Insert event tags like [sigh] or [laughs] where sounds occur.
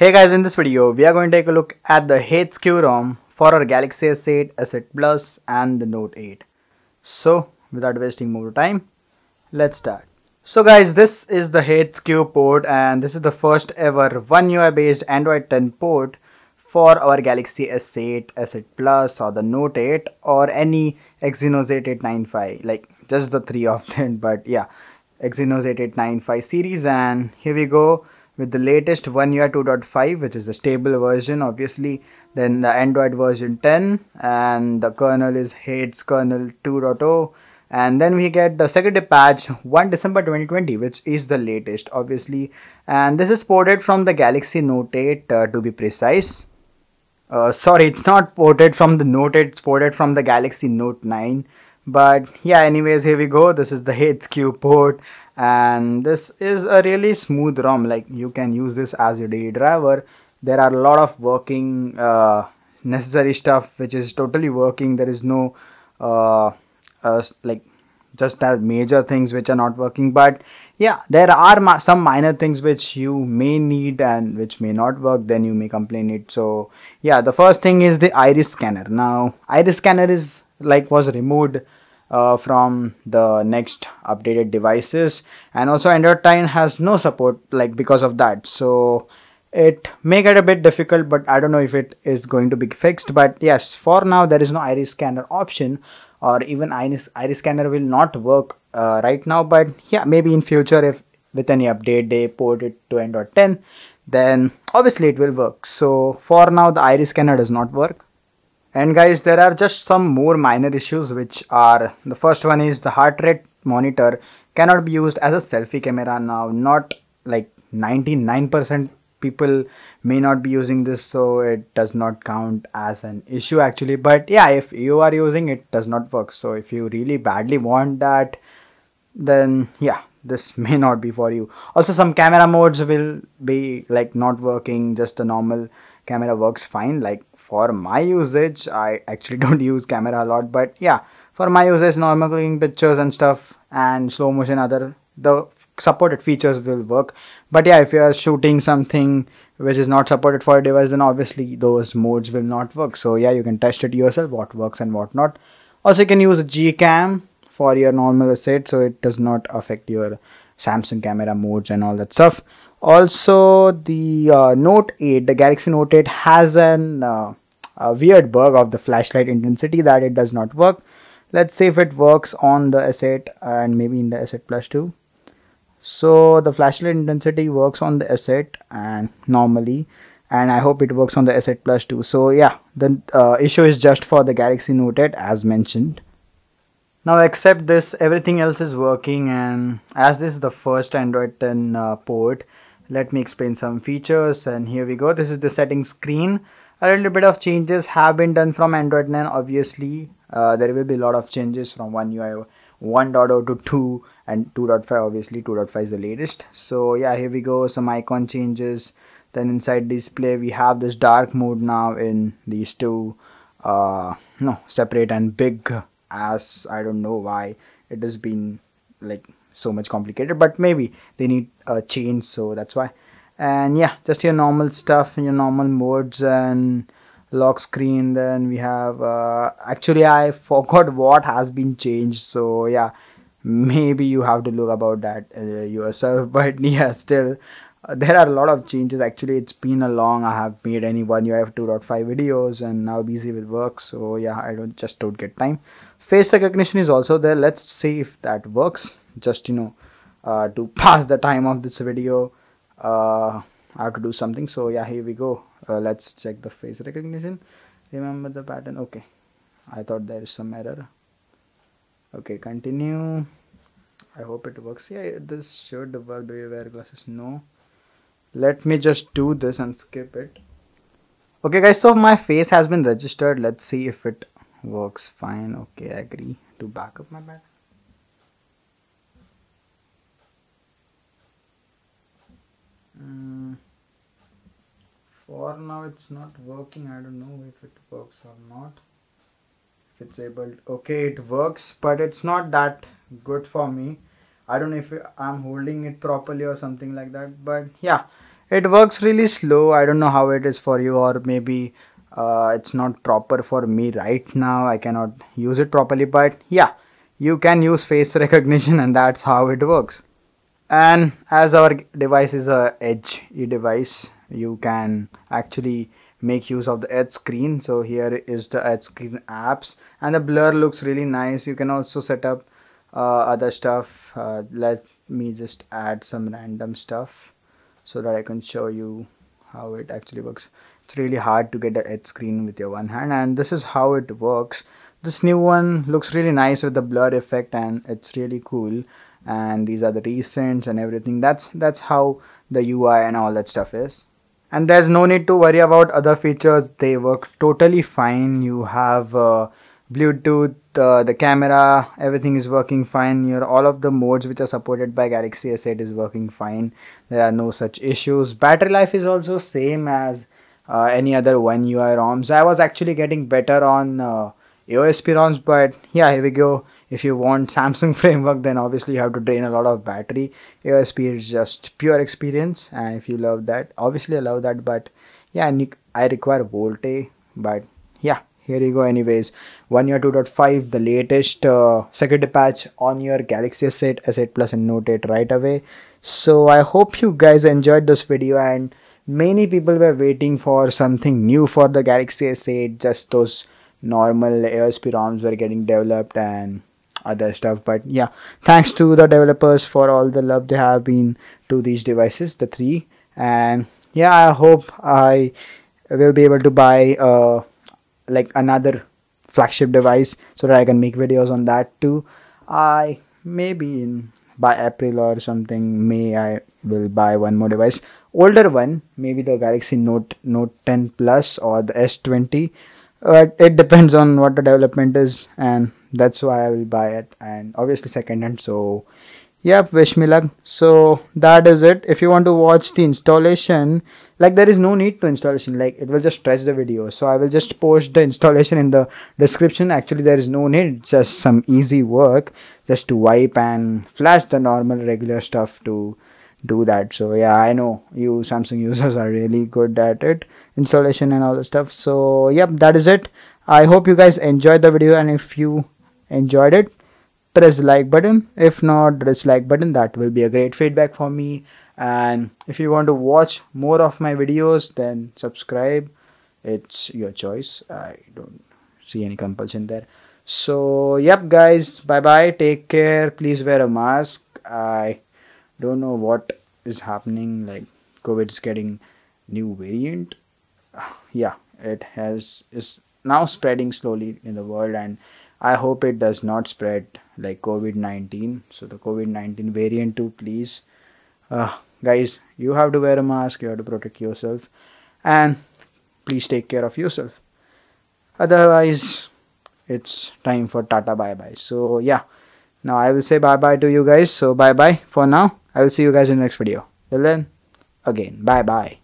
Hey guys, in this video, we are going to take a look at the HQ ROM for our Galaxy S8, S8 Plus and the Note 8. So, without wasting more time, let's start. So guys, this is the HQ port and this is the first ever One UI based Android 10 port for our Galaxy S8, S8 Plus or the Note 8 or any Exynos 8895 like just the three of [laughs] them but yeah Exynos 8895 series and here we go with the latest One UI 2.5 which is the stable version obviously. Then the Android version 10 and the kernel is Hades kernel 2.0 and then we get the security patch 1 December 2020 which is the latest obviously. And this is ported from the Galaxy Note 8 uh, to be precise. Uh, sorry it's not ported from the note 8 it's ported from the galaxy note 9 but yeah anyways here we go. This is the hq port and this is a really smooth rom like you can use this as your daily driver. There are a lot of working uh, necessary stuff which is totally working. There is no uh, uh, like just that major things which are not working. But yeah there are some minor things which you may need and which may not work then you may complain it. So yeah the first thing is the iris scanner. Now iris scanner is like was removed uh, from the next updated devices. And also android 10 has no support like because of that. So it may get a bit difficult but i don't know if it is going to be fixed. But yes for now there is no iris scanner option or even iris, iris scanner will not work uh, right now. But yeah maybe in future if with any update they port it to android 10 then obviously it will work. So for now the iris scanner does not work and guys there are just some more minor issues which are the first one is the heart rate monitor cannot be used as a selfie camera now. Not like 99% people may not be using this so it does not count as an issue actually. But yeah if you are using it does not work. So if you really badly want that then yeah this [laughs] may not be for you. Also some camera modes will be like not working just the normal camera works fine. Like for my usage i actually [laughs] don't use camera a lot but yeah for my usage normal clicking pictures and stuff and slow motion other the supported features will work. But yeah if you are shooting something which is not supported for a device then obviously those modes will not work. So yeah you can test it yourself what works and what not. Also you can use gcam for your normal asset so it does not affect your samsung camera modes and all that stuff also the uh, note 8 the galaxy note 8 has an uh, a weird bug of the flashlight intensity that it does not work. Let's see if it works on the s8 and maybe in the s8 plus 2 so the flashlight intensity works on the s8 and normally and i hope it works on the s8 plus too. So yeah the uh, issue is just for the galaxy note 8 as mentioned. Now except this everything else is working and as this is the first android 10 uh, port let me explain some features and here we go. This is the settings screen. A little bit of changes have been done from android 9 obviously. Uh, there will be a lot of changes from one ui 1.0 to 2 and 2.5 obviously. 2.5 is the latest. So yeah here we go. Some icon changes. Then inside display we have this dark mode now in these two. Uh no separate and big as i don't know why it has been like so much complicated but maybe they need a change so that's why. And yeah just your normal stuff your normal modes and lock screen then we have uh, actually i forgot [laughs] what has been changed so yeah maybe you have to look about that uh, yourself [laughs] but yeah still uh, there are a lot of changes. Actually it's been a long i have made any One UI 2.5 videos and now busy with work so yeah i don't just don't get time. Face recognition is also there. Let's see if that works just you know uh, to pass the time of this video uh, I have to do something. So yeah here we go. Uh, let's check the face recognition. Remember the pattern? Okay. I thought there is some error. Okay continue. I hope it works. Yeah this should work. Do you wear glasses? No. Let me just do this and skip it. Okay guys so my face has been registered. Let's see if it works. Fine. Okay I agree to back up my back Mm. for now it's not working. I don't know if it works or not. If it's able to, okay it works but it's not that good for me. I don't know if i'm holding it properly or something like that but yeah it works really slow. I don't know how it is for you or maybe uh, it's not proper for me right now. I cannot use it properly but yeah you can use face [laughs] recognition and that's how it works and as our device is a edge device you can actually make use of the edge screen. So here is the edge screen apps. And the blur looks really nice. You can also set up uh, other stuff. Uh, let me just add some random stuff so that I can show you how it actually works. It's really hard to get the edge screen with your one hand and this is how it works. This new one looks really nice with the blur effect and it's really cool and these are the recents and everything. That's that's how the UI and all that stuff is. And there's no need to worry about other features. They work totally fine. You have uh, bluetooth uh, the camera everything is working fine. Your all of the modes which are supported by galaxy s8 is working fine. There are no such issues. Battery life is also same as uh, any other one ui roms. I was actually getting better on AOSP ROMs but yeah here we go. If you want [laughs] Samsung framework then obviously you have to drain a lot of battery. AOSP is just pure experience and if you love that obviously I love that but yeah I require VoLTE but yeah here you go anyways. One UI 2.5 the latest uh, security patch on your Galaxy S8 S8 Plus and Note 8 right away. So I hope you guys enjoyed this video and many people were waiting for something new for the Galaxy S8 just those normal AOSP ROMs were getting developed and other stuff but yeah thanks to the developers for all the love they have been to these devices the three. And yeah i hope i will be able to buy uh like another flagship device so that i can make videos on that too. I maybe in by april or something may i will buy one more device. Older one maybe the galaxy note note 10 plus or the s20 but it depends on what the development is and that's why i will buy it and obviously second hand so yep wish me luck. So that is it. If you want to watch the installation like there is no need to installation like it will just stretch the video. So i will just post the installation in the description. Actually there is no need. Just some easy work just to wipe and flash the normal regular stuff to do that. So yeah i know you samsung [laughs] users are really good at it installation and all the stuff. So yep that is it. I hope you guys enjoyed the video and if you enjoyed it press the like button. If not dislike button. That will be a great feedback for me. And if you want to watch more of my videos then subscribe. It's your choice. I don't see any compulsion there. So yep guys. Bye bye take care. Please wear a mask. I don't know what is happening like covid is getting new variant. [sighs] Yeah it has is now spreading slowly in the world and i hope it does not spread like covid-19 so the covid-19 variant too please. Uh, guys you have to wear a mask you have to protect yourself and please take care of yourself. Otherwise it's time for tata bye bye so yeah. Now i will say bye bye to you guys. So bye bye for now I will see you guys in the next video. Till then, again, bye bye.